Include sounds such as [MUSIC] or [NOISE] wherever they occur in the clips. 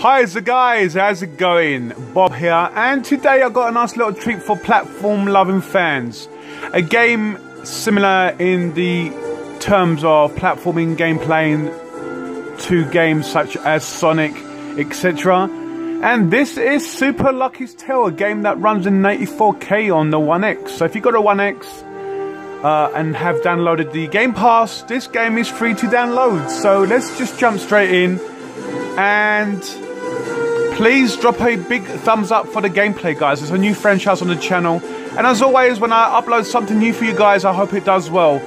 Hi the guys, how's it going? Bob here, and today I got a nice little treat for platform loving fans. A game similar in the terms of platforming gameplay to games such as Sonic, etc. And this is Super Lucky's Tale, a game that runs in 84K on the One X. So if you've got a One X uh, and have downloaded the Game Pass, this game is free to download. So let's just jump straight in and please drop a big thumbs up for the gameplay guys. It's a new franchise on the channel. And as always when I upload something new for you guys I hope it does well.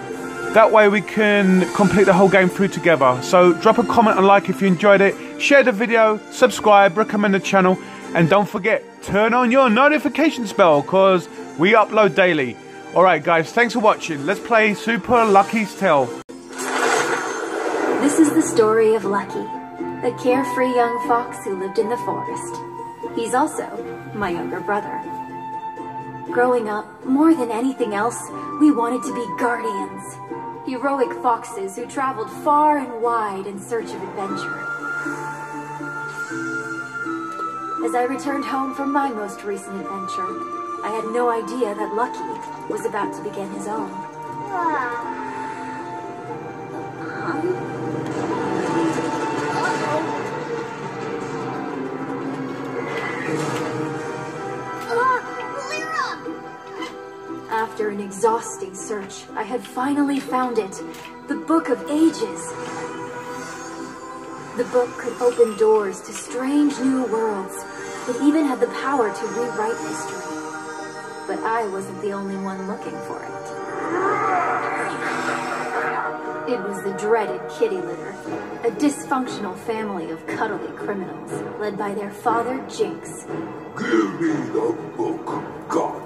That way we can complete the whole game through together. So drop a comment and like if you enjoyed it. Share the video subscribe recommend the channel. And don't forget turn on your notifications bell because we upload daily. Alright guys thanks for watching. Let's play Super Lucky's Tale. This is the story of Lucky the carefree young fox who lived in the forest. He's also my younger brother. Growing up, more than anything else, we wanted to be guardians. Heroic foxes who traveled far and wide in search of adventure. As I returned home from my most recent adventure, I had no idea that Lucky was about to begin his own. Exhausting search, I had finally found it. The Book of Ages. The book could open doors to strange new worlds. It even had the power to rewrite history. But I wasn't the only one looking for it. It was the dreaded kitty litter, a dysfunctional family of cuddly criminals, led by their father, Jinx. Give me the book,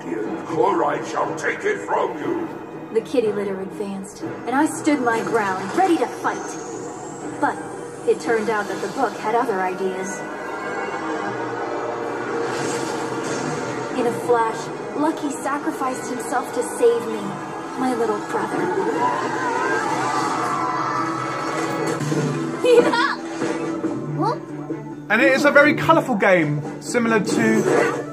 Guardian, or I shall take it from you. The kitty litter advanced, and I stood my ground, ready to fight. But it turned out that the book had other ideas. In a flash, Lucky sacrificed himself to save me, my little brother. [LAUGHS] and it is a very colourful game similar to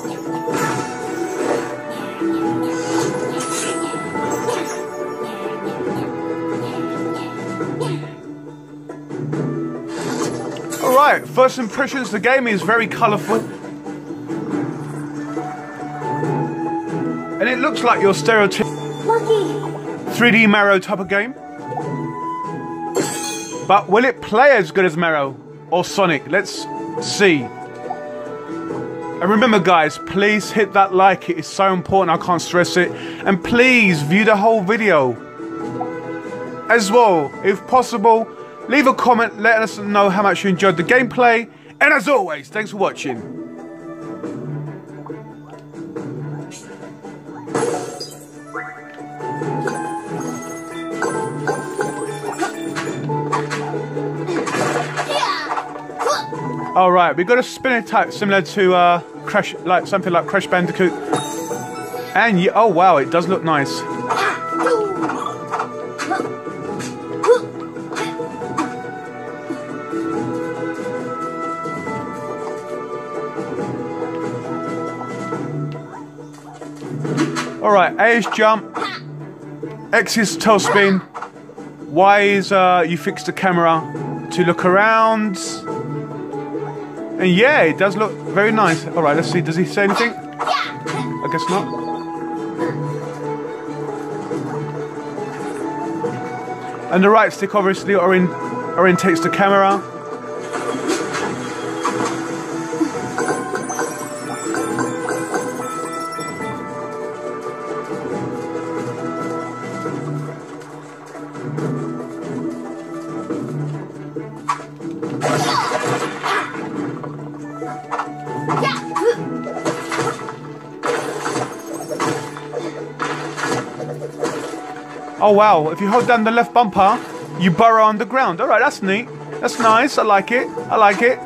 Alright, first impressions, the game is very colourful. And it looks like your stereotypical 3D Mario type of game. But will it play as good as Mario or Sonic? Let's see. And remember guys, please hit that like, it is so important, I can't stress it. And please view the whole video. As well, if possible, leave a comment letting us know how much you enjoyed the gameplay. And as always, thanks for watching. All right, we've got a spinner type similar to uh, Crash, like something like Crash Bandicoot. And oh wow, it does look nice. All right, A is jump, X is tail spin, Y is uh, you fix the camera to look around. And yeah, it does look very nice. All right, let's see. Does he say anything? I guess not. And the right stick obviously orient orientates the camera. Oh wow, if you hold down the left bumper, You burrow underground. All right, that's neat. That's nice. I like it. I like it.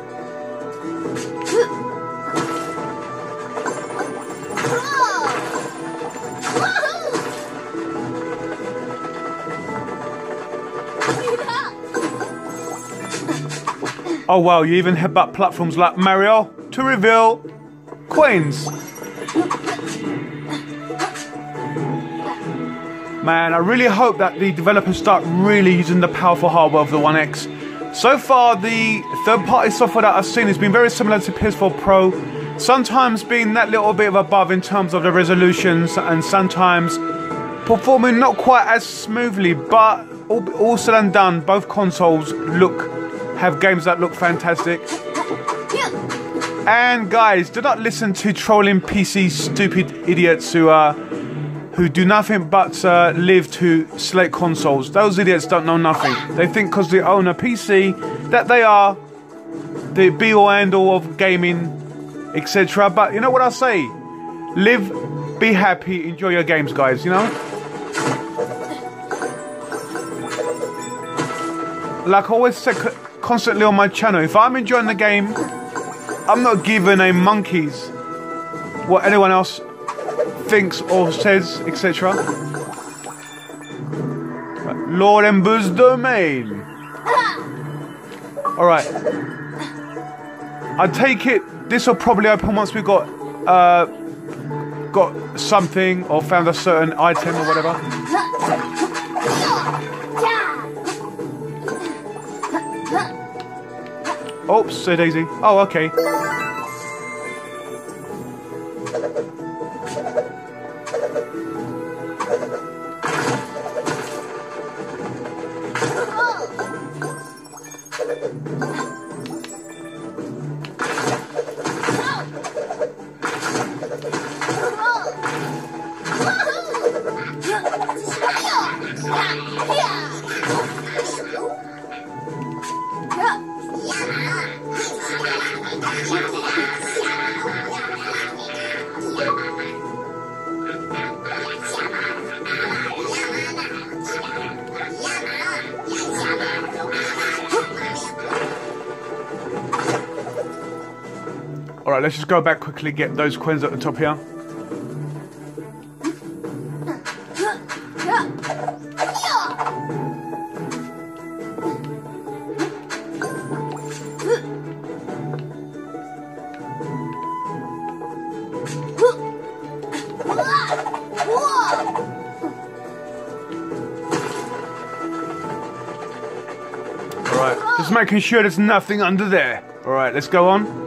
Oh wow, you even headbutt platforms like Mario to reveal coins. Man, I really hope that the developers start really using the powerful hardware of the One X. So far, the third-party software that I've seen has been very similar to PS4 Pro, sometimes being that little bit of above in terms of the resolutions, and sometimes performing not quite as smoothly, but all, all said and done, both consoles look have games that look fantastic. And guys, do not listen to trolling PC stupid idiots who are who do nothing but uh, live to slate consoles. Those idiots don't know nothing. They think because they own a PC that they are the be all end all of gaming, etc. But you know what I say? Live, be happy, enjoy your games, guys. You know. Like I always say constantly on my channel, if I'm enjoying the game, I'm not giving a monkey's what anyone else thinks or says, etc. Lord Ember's domain. Alright. I take it this will probably open once we got uh, got something or found a certain item or whatever. Oops, say Daisy. Oh, okay. Alright, let's just go back quickly, get those coins at the top here. Just making sure there's nothing under there. Alright, let's go on. [GASPS]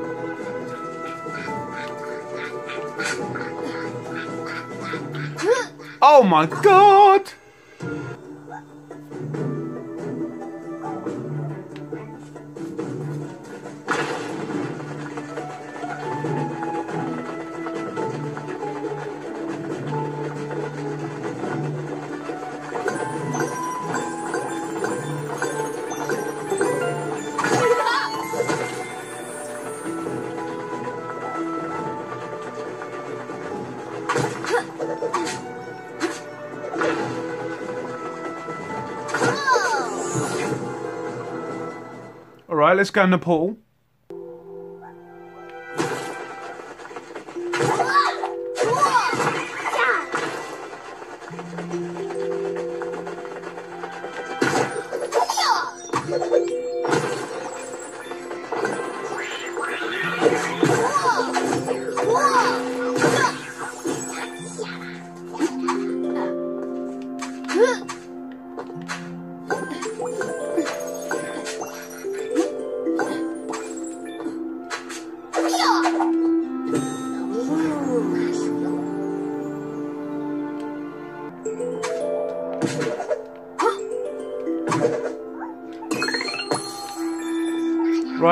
Oh my god! Alright, let's go in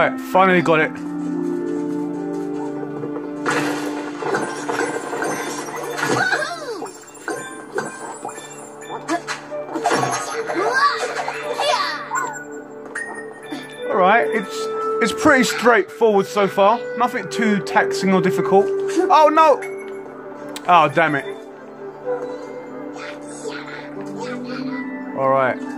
Right, finally got it. Alright, it's it's pretty straightforward so far. Nothing too taxing or difficult. Oh no! Oh damn it. Alright.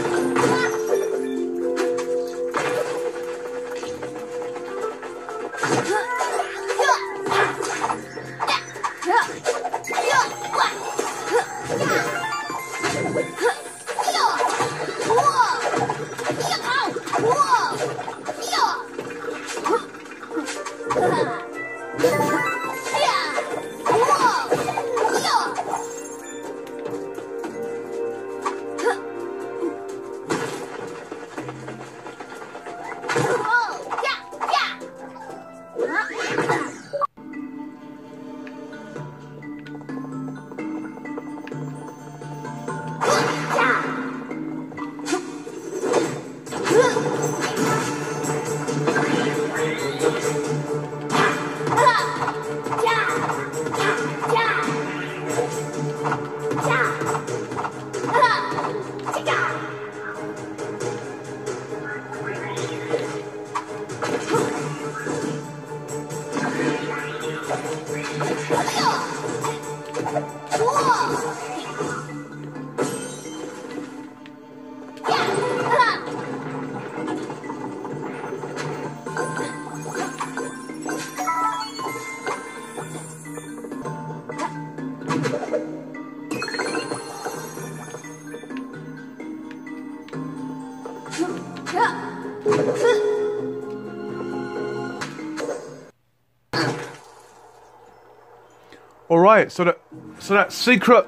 All right, so that so that secret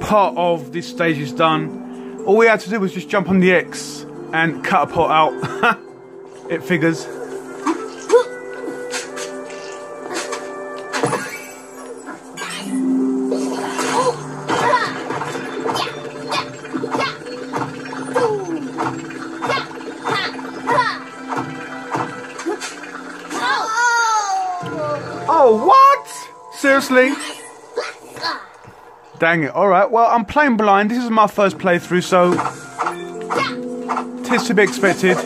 part of this stage is done. All we had to do was just jump on the X and cut a catapult out. [LAUGHS] it figures. Dang it. Alright, well, I'm playing blind. This is my first playthrough, so. Tis to be expected.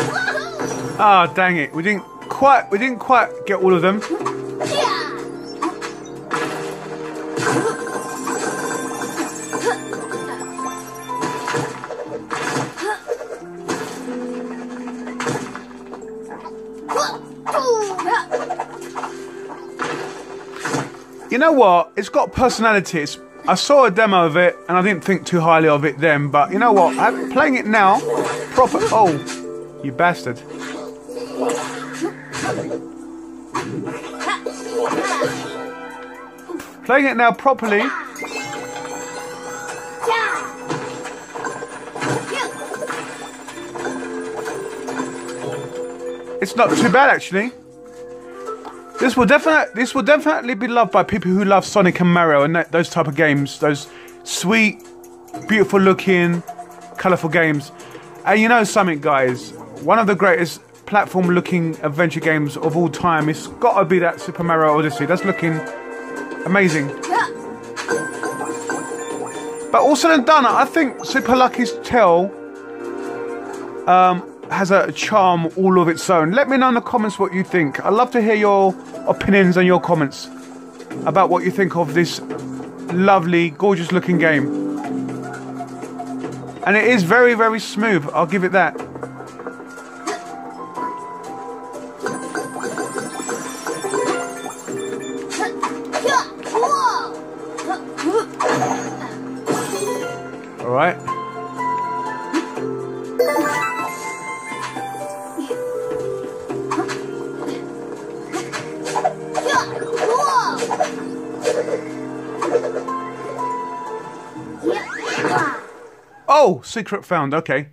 [LAUGHS] Ah, dang it. We didn't quite we didn't quite get all of them. You know what? It's got personality. It's, I saw a demo of it and I didn't think too highly of it then, but you know what? I'm playing it now. Proper. Oh, you bastard. Playing it now properly. It's not too bad actually. This will definitely this will definitely be loved by people who love Sonic and Mario and that, those type of games. Those sweet, beautiful looking, colourful games. And you know something, guys? One of the greatest platform looking adventure games of all time. It's got to be that Super Mario Odyssey. That's looking amazing. But also than done, I think Super Lucky's Tale um, has a charm all of its own. Let me know in the comments what you think. I'd love to hear your opinions and your comments about what you think of this lovely, gorgeous looking game. And it is very, very smooth. I'll give it that. Secret found. Okay.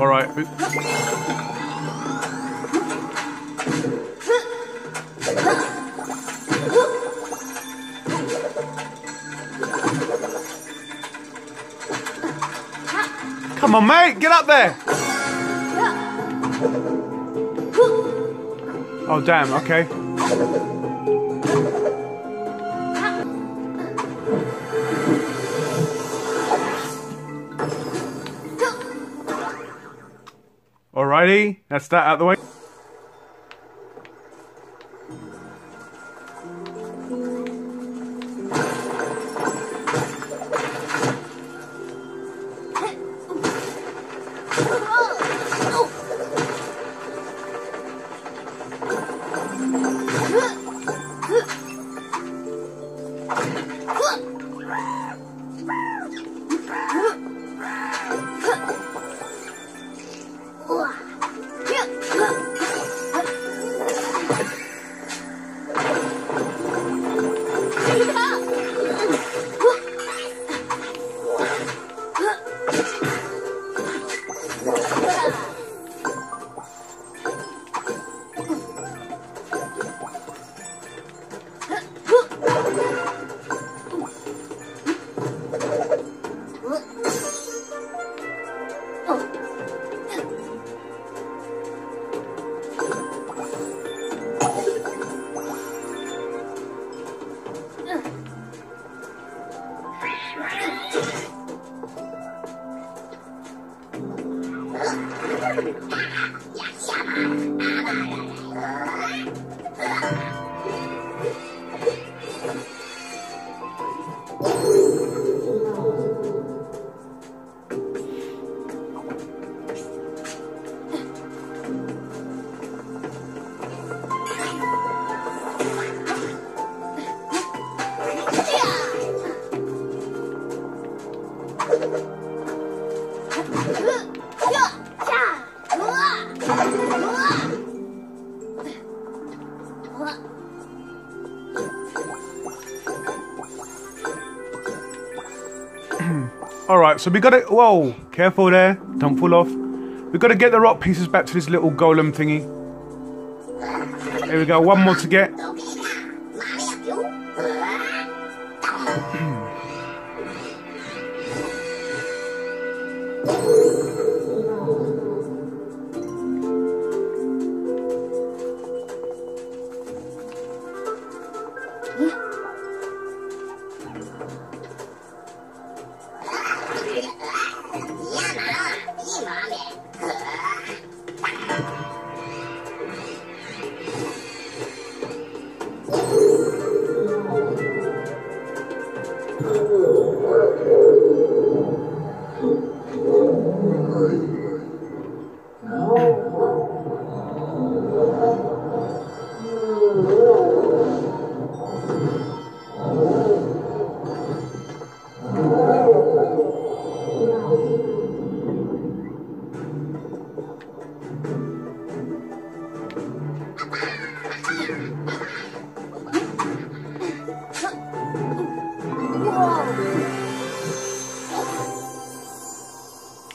All right. Come on, mate, get up there. Oh, damn. Okay. That's that out the way. [LAUGHS] Alright, so we got it. Whoa, careful there. Don't fall off. we got to get the rock pieces back to this little golem thingy. Here we go, one more to get.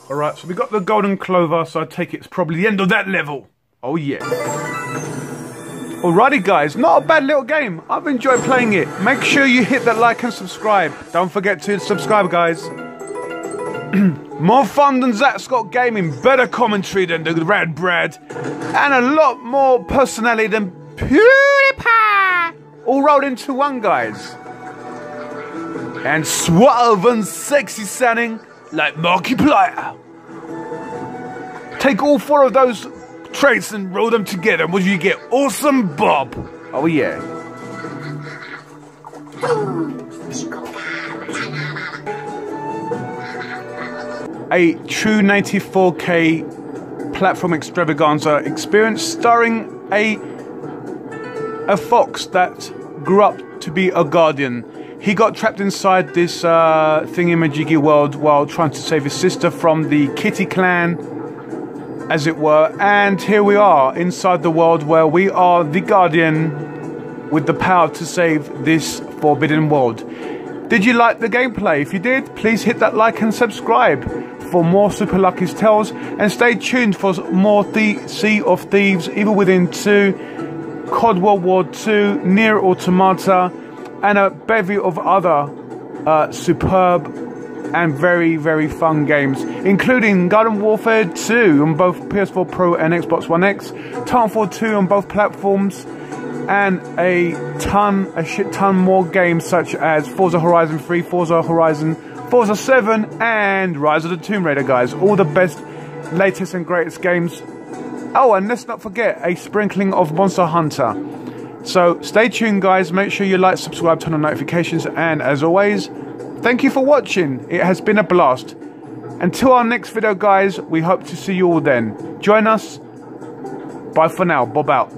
Alright, so we got the golden clover, so I take it's probably the end of that level. Oh yeah. Alrighty guys, not a bad little game. I've enjoyed playing it. Make sure you hit that like and subscribe. Don't forget to subscribe guys. [CLEARS THROAT] More fun than Zack Scott Gaming, better commentary than the RadBrad, and a lot more personality than PewDiePie! All rolled into one guys. And suave and sexy sounding like Markiplier. Take all four of those traits and roll them together, and what do you get? Awesome Bob! Oh yeah. A true 94K platform extravaganza experience starring a a fox that grew up to be a guardian. He got trapped inside this uh, thingy-majiggy world while trying to save his sister from the Kitty clan, as it were. And here we are inside the world where we are the guardian with the power to save this forbidden world. Did you like the gameplay? If you did, please hit that like and subscribe for more Super Lucky's Tales and stay tuned for more the Sea of Thieves, Evil Within 2, COD World War 2, Nier Automata, and a bevy of other uh, superb and very, very fun games, including Garden Warfare 2 on both PS4 Pro and Xbox One X, Titanfall 2 on both platforms, and a ton, a shit ton more games such as Forza Horizon 3, Forza Horizon, Forza 7, and Rise of the Tomb Raider, guys. All the best, latest, and greatest games. Oh, and let's not forget a sprinkling of Monster Hunter. So stay tuned, guys. Make sure you like, subscribe, turn on notifications, and as always, thank you for watching. It has been a blast. Until our next video, guys, we hope to see you all then. Join us. Bye for now. Bob out.